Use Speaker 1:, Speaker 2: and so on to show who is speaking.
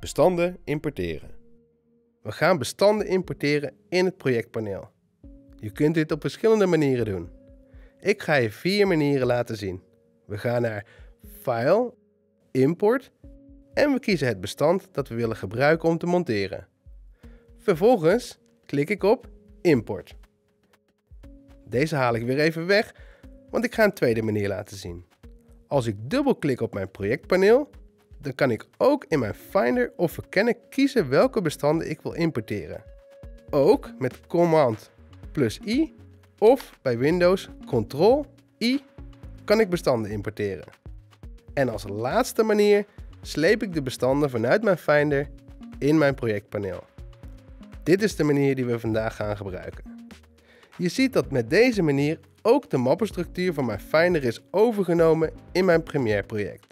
Speaker 1: Bestanden importeren. We gaan bestanden importeren in het projectpaneel. Je kunt dit op verschillende manieren doen. Ik ga je vier manieren laten zien. We gaan naar File, Import en we kiezen het bestand dat we willen gebruiken om te monteren. Vervolgens klik ik op Import. Deze haal ik weer even weg, want ik ga een tweede manier laten zien. Als ik dubbelklik op mijn projectpaneel, dan kan ik ook in mijn Finder of verkennen kiezen welke bestanden ik wil importeren. Ook met Command plus I of bij Windows Ctrl I kan ik bestanden importeren. En als laatste manier sleep ik de bestanden vanuit mijn Finder in mijn projectpaneel. Dit is de manier die we vandaag gaan gebruiken. Je ziet dat met deze manier ook de mappenstructuur van mijn Finder is overgenomen in mijn Premiere project.